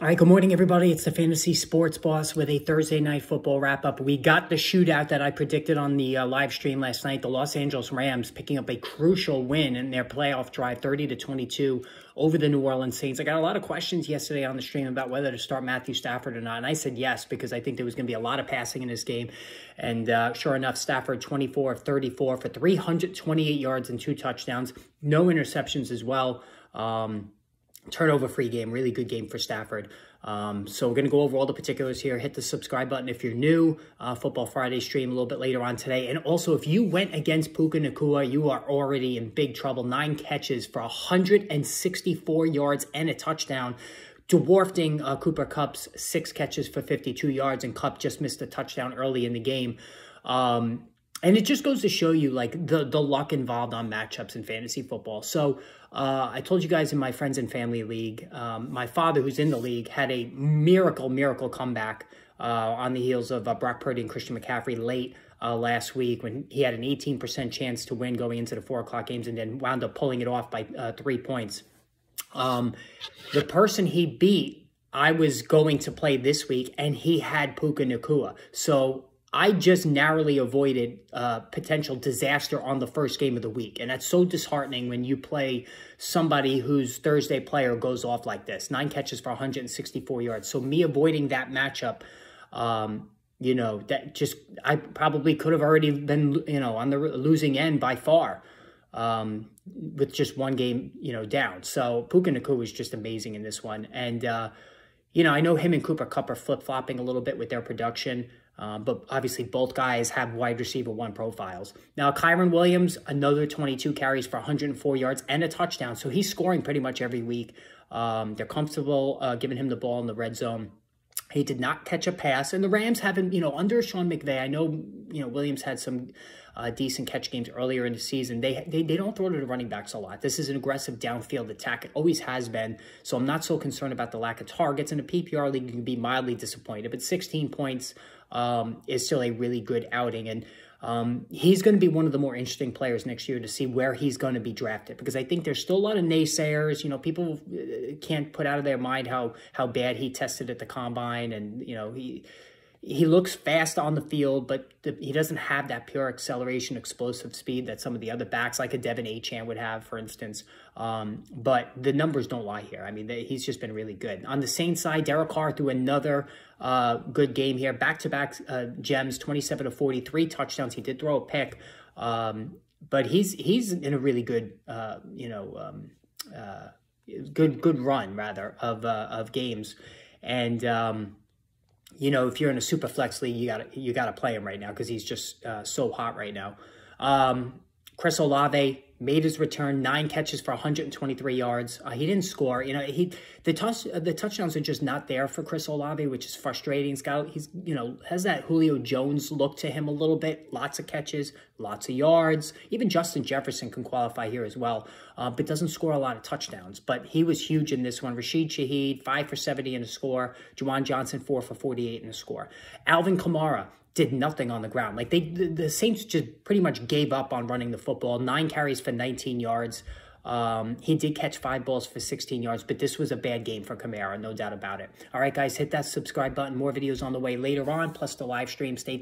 All right, good morning, everybody. It's the Fantasy Sports Boss with a Thursday night football wrap up. We got the shootout that I predicted on the uh, live stream last night. The Los Angeles Rams picking up a crucial win in their playoff drive, 30 to 22 over the New Orleans Saints. I got a lot of questions yesterday on the stream about whether to start Matthew Stafford or not. And I said yes, because I think there was going to be a lot of passing in this game. And uh, sure enough, Stafford 24 of 34 for 328 yards and two touchdowns, no interceptions as well. Um, turnover free game, really good game for Stafford. Um, so we're going to go over all the particulars here. Hit the subscribe button if you're new. Uh, Football Friday stream a little bit later on today. And also, if you went against Puka Nacua, you are already in big trouble. Nine catches for 164 yards and a touchdown dwarfing uh, Cooper Kupp's six catches for 52 yards, and Kupp just missed a touchdown early in the game. Um, and it just goes to show you like the the luck involved on matchups in fantasy football. So uh, I told you guys in my friends and family league, um, my father, who's in the league, had a miracle miracle comeback uh, on the heels of uh, Brock Purdy and Christian McCaffrey late uh, last week when he had an 18% chance to win going into the four o'clock games and then wound up pulling it off by uh, three points. Um, the person he beat I was going to play this week, and he had Puka Nacua. So I just narrowly avoided uh, potential disaster on the first game of the week. And that's so disheartening when you play somebody whose Thursday player goes off like this nine catches for 164 yards. So, me avoiding that matchup, um, you know, that just, I probably could have already been, you know, on the losing end by far um, with just one game, you know, down. So, Puka Nacua was just amazing in this one. And, uh, you know, I know him and Cooper Kupp are flip flopping a little bit with their production. Um, but obviously, both guys have wide receiver one profiles. Now, Kyren Williams, another 22 carries for 104 yards and a touchdown. So he's scoring pretty much every week. Um, they're comfortable uh, giving him the ball in the red zone. He did not catch a pass, and the Rams haven't, you know, under Sean McVay. I know, you know, Williams had some uh, decent catch games earlier in the season. They, they they don't throw to the running backs a lot. This is an aggressive downfield attack. It always has been. So I'm not so concerned about the lack of targets. In a PPR league, you can be mildly disappointed, but 16 points um, is still a really good outing. And um, he's going to be one of the more interesting players next year to see where he's going to be drafted because I think there's still a lot of naysayers. You know, people uh, can't put out of their mind how how bad he tested at the combine, and you know he he looks fast on the field, but the, he doesn't have that pure acceleration, explosive speed that some of the other backs, like a De'Von Achane, would have, for instance. Um, but the numbers don't lie here. I mean, they, he's just been really good. On the Saints side, Derek Carr threw another uh, good game here. Back to back gems, 27 to 43 touchdowns. He did throw a pick. Um, but he's he's in a really good, uh, you know, um, uh, good good run rather of uh, of games, and um, you know, if you're in a super flex league, you got you got to play him right now because he's just uh, so hot right now. Um, Chris Olave made his return, nine catches for 123 yards. Uh, he didn't score. You know, he the touch the touchdowns are just not there for Chris Olave, which is frustrating. He's got he's you know has that Julio Jones look to him a little bit. Lots of catches, lots of yards. Even Justin Jefferson can qualify here as well, uh, but doesn't score a lot of touchdowns. But he was huge in this one. Rashid Shaheed five for 70 in a score. Juwan Johnson four for 48 in a score. Alvin Kamara did nothing on the ground. Like they, the, the Saints just pretty much gave up on running the football. Nine carries for 19 yards. Um, he did catch five balls for 16 yards, but this was a bad game for Kamara, no doubt about it. All right, guys, hit that subscribe button. More videos on the way later on, plus the live stream. Stay